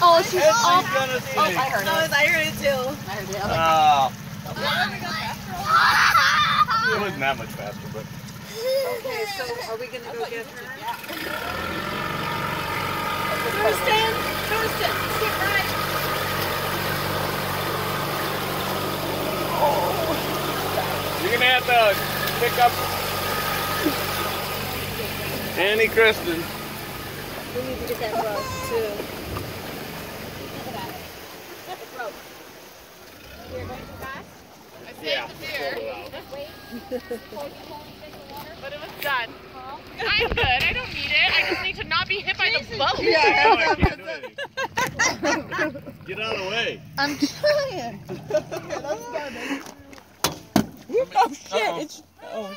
Oh, she's off. Oh, I heard it. Oh, I heard it too. I heard it. I was like, oh. It wasn't that much faster, but. Okay, so are we going to go get her? Yeah. Kirsten! Kirsten! Get right! Oh. You're going to have to pick up Annie Kristen. We need to get that rug, too. yeah, but it was done. I'm good. I don't need it. I just need to not be hit by the boat. Yeah. Get out of the way. I'm trying. Let's go, baby. Oh, shit. Uh -oh. It's, oh.